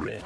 Rip.